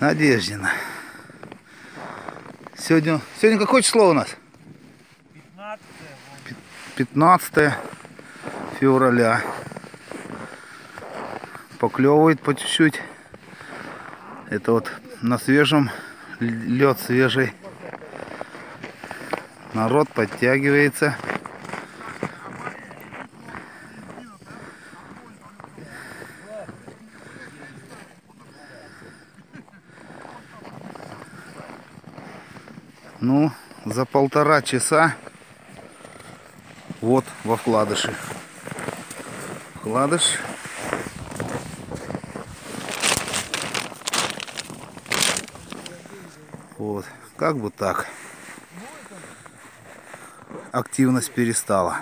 Надеждина. Сегодня, сегодня какое число у нас? 15 февраля. Поклевывает по чуть-чуть. Это вот на свежем, лед свежий. Народ подтягивается. Ну, за полтора часа вот во вкладыше. Вкладыш. Вот, как бы так. Активность перестала.